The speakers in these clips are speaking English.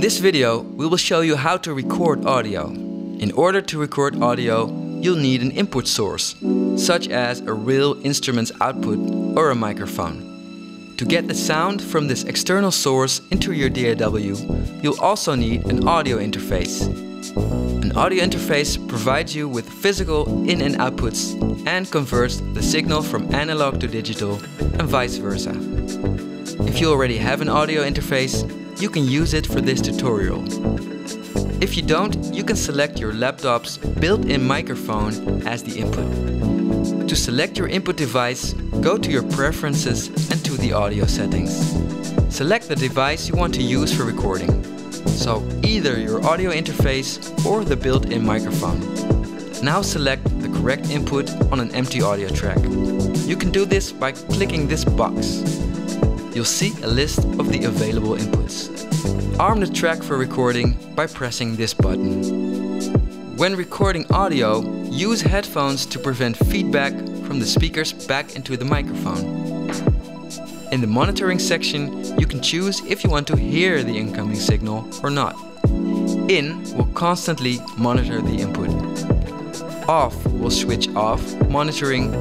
this video, we will show you how to record audio. In order to record audio, you'll need an input source, such as a real instrument's output or a microphone. To get the sound from this external source into your DAW, you'll also need an audio interface. An audio interface provides you with physical in and outputs and converts the signal from analog to digital and vice versa. If you already have an audio interface, you can use it for this tutorial. If you don't, you can select your laptop's built-in microphone as the input. To select your input device, go to your preferences and to the audio settings. Select the device you want to use for recording. So either your audio interface or the built-in microphone. Now select the correct input on an empty audio track. You can do this by clicking this box you'll see a list of the available inputs. Arm the track for recording by pressing this button. When recording audio, use headphones to prevent feedback from the speakers back into the microphone. In the monitoring section, you can choose if you want to hear the incoming signal or not. In will constantly monitor the input. Off will switch off monitoring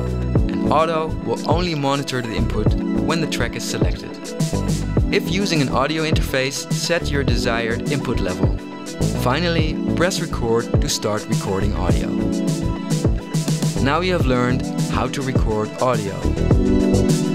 auto will only monitor the input when the track is selected. If using an audio interface, set your desired input level. Finally, press record to start recording audio. Now you have learned how to record audio.